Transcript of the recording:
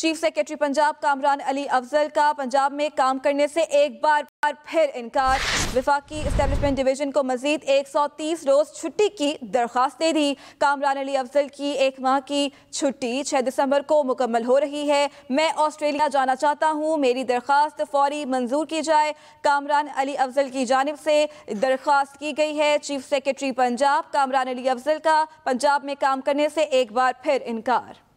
Chief secretary Punjab Kamran Ali Afzal का पंजाब में काम करने से एक बार बार फिर इनकार। विफाकी इस्टेब्लिशमेंट डिवीज़न को मजीद 130 रोज छुट्टी की दरख्वास्त दे दी। कामरान अली अफजल की एक माह की छुट्टी 6 दिसंबर को मुकम्मल हो रही है। मैं ऑस्ट्रेलिया जाना चाहता हूँ। मेरी दरख्वास्त फौरी मंजूर की जाए। कामरान अली अफजल की जानब से दरख्वास्त की गई है। चीफ सेक्रेटरी पंजाब कामरान अली अफजल का पंजाब में काम करने से एक बार फिर इनकार।